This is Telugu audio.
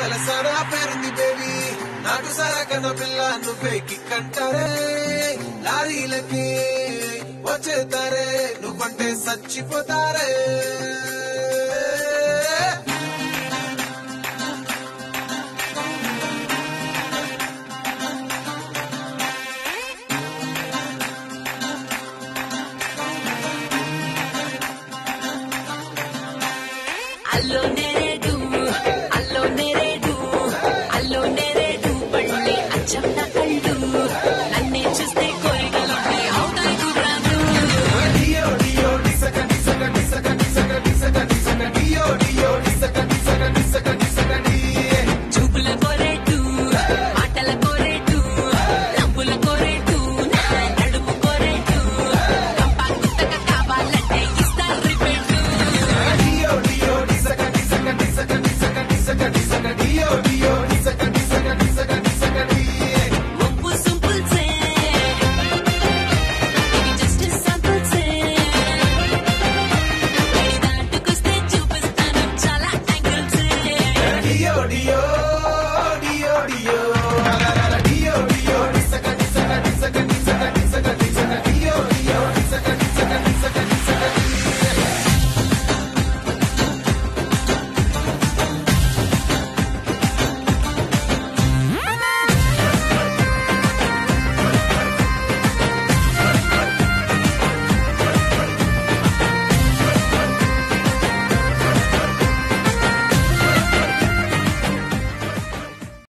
కలసారా పేరుంది బేబీ నాకు సారా కన్న పిల్ల నువ్వే కిక్కంటారే. లారీలకి వచ్చేతారే నువ్వంటే చచ్చిపోతారే. Lo నేనే